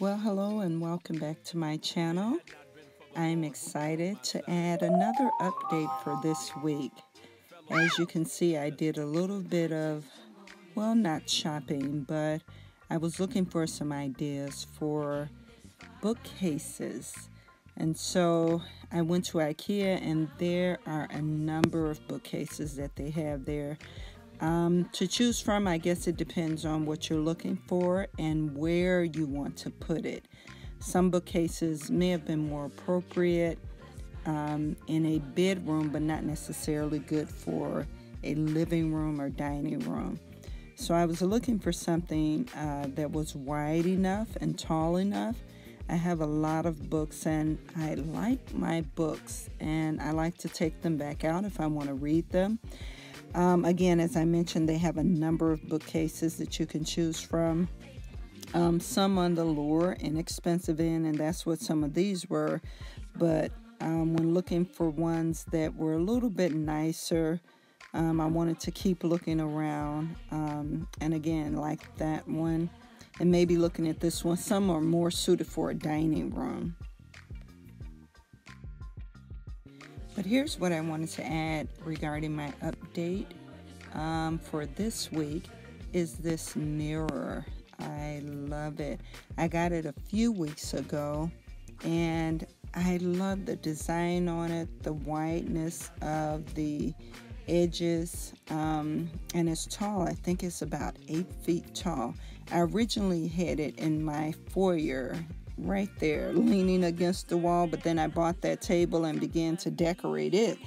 Well, hello and welcome back to my channel. I'm excited to add another update for this week. As you can see, I did a little bit of, well, not shopping, but I was looking for some ideas for bookcases. And so I went to Ikea and there are a number of bookcases that they have there. Um, to choose from, I guess it depends on what you're looking for and where you want to put it. Some bookcases may have been more appropriate um, in a bedroom, but not necessarily good for a living room or dining room. So I was looking for something uh, that was wide enough and tall enough. I have a lot of books and I like my books and I like to take them back out if I want to read them. Um, again, as I mentioned, they have a number of bookcases that you can choose from. Um, some on the lower, inexpensive end, and that's what some of these were. But um, when looking for ones that were a little bit nicer, um, I wanted to keep looking around. Um, and again, like that one, and maybe looking at this one, some are more suited for a dining room. But here's what I wanted to add regarding my update um, for this week is this mirror. I love it. I got it a few weeks ago and I love the design on it, the whiteness of the edges, um, and it's tall. I think it's about eight feet tall. I originally had it in my foyer right there leaning against the wall but then I bought that table and began to decorate it.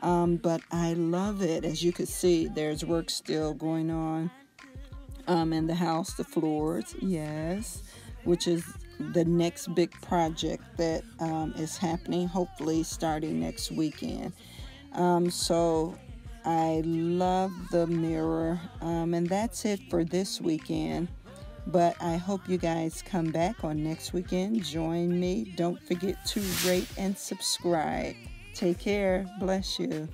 Um, but I love it. As you can see there's work still going on um, in the house the floors yes which is the next big project that um, is happening hopefully starting next weekend. Um, so I love the mirror. Um, and that's it for this weekend but I hope you guys come back on next weekend. Join me. Don't forget to rate and subscribe. Take care. Bless you.